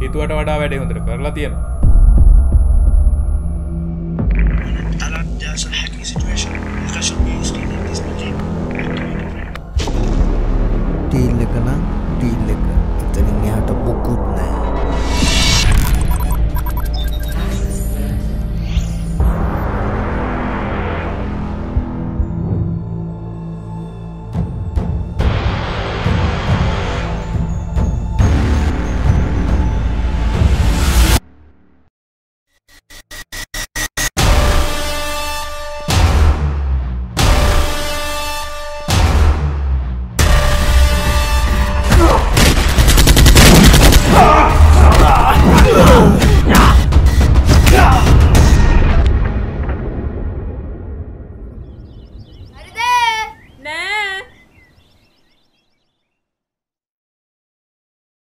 හිතුවට වඩා වැඩ හොඳට කරලා තියෙන ටීල් එක නම් ටීල් එක